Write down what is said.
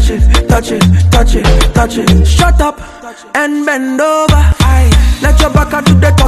touch it, touch it, touch it, touch it. Shut up and bend over. Aye. Let your back do the.